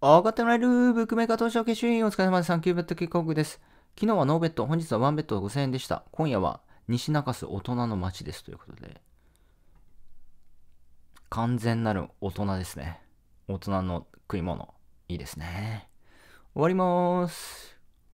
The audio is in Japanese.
上がってもらえるブックメーカー投資を消員お疲れ様です。サンキューベッドキックオフです。昨日はノーベッド、本日はワンベッド5000円でした。今夜は西中洲大人の街ですということで。完全なる大人ですね。大人の食い物。いいですね。終わりまーす。